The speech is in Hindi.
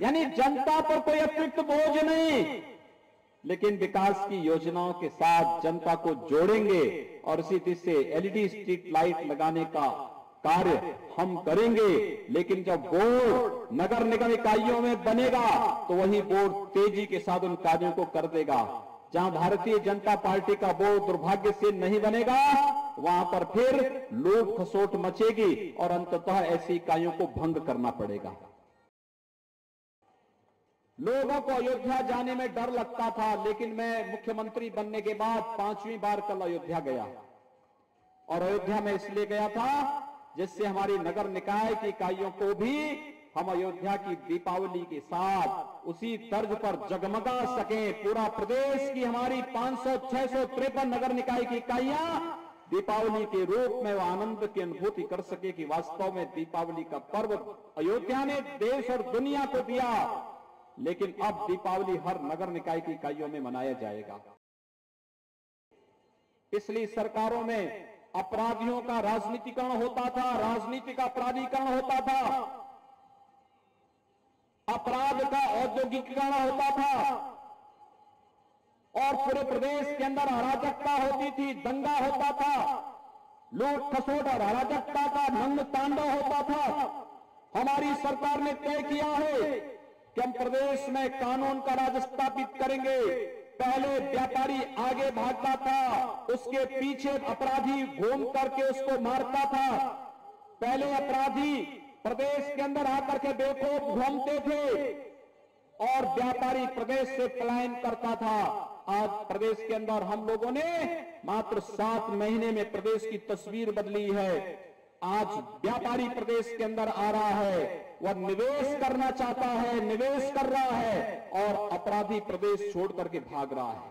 यानी जनता पर कोई अतिरिक्त बोझ नहीं। लेकिन विकास की योजनाओं के साथ जनता को जोड़ेंगे और इसी तरह से एलईडी स्ट्रीट लाइट लगाने का कार्य हम करेंगे। लेकिन जब बोर्ड नगर निगम इकाइयों में बनेगा तो वही बोर्ड तेज़ी के साथ उन कार्यों को कर देगा। जहाँ भारतीय जनता पार्टी का बोर्ड दुर्भाग्य से नहीं बनेगा, वहाँ पर फिर लूट खसोट मचेगी और अंततः ऐसी इकाइयों को भंग करना पड़ेगा। लोगों को अयोध्या जाने में डर लगता था, लेकिन मैं मुख्यमंत्री बनने के बाद पांचवी बार कल अयोध्या गया। और अयोध्या में इसलिए गया था जिससे हमारी नगर निकाय की इकाइयों को भी हम अयोध्या की दीपावली के साथ उसी तर्ज पर जगमगा सकें। पूरा प्रदेश की हमारी 500 653 नगर निकाय की इकाइयाँ दीपावली के रूप में वो आनंद की अनुभूति कर सके कि वास्तव में दीपावली का पर्व अयोध्या ने देश और दुनिया को दिया। लेकिन अब दीपावली हर नगर निकाय की इकाइयों में मनाया जाएगा। पिछली सरकारों में अपराधियों का राजनीतिकरण होता था राजनीति का अपराधीकरण होता था। अपराध का औद्योगिकरण होता था। और पूरे प्रदेश के अंदर अराजकता होती थी दंगा होता था। लूट खसोट और अराजकता का नंग तांडव होता था। हमारी सरकार ने तय किया है कि हम प्रदेश में कानून का राज स्थापित करेंगे। पहले व्यापारी आगे भागता था, उसके पीछे अपराधी घूम करके उसको मारता था। पहले अपराधी प्रदेश के अंदर आकर के बेखौफ घूमते थे और व्यापारी प्रदेश से पलायन करता था। आज प्रदेश के अंदर हम लोगों ने मात्र सात महीने में प्रदेश की तस्वीर बदली है। आज व्यापारी प्रदेश के अंदर आ रहा है। वह निवेश करना चाहता है, निवेश कर रहा है और अपराधी प्रदेश छोड़ करके भाग रहा है।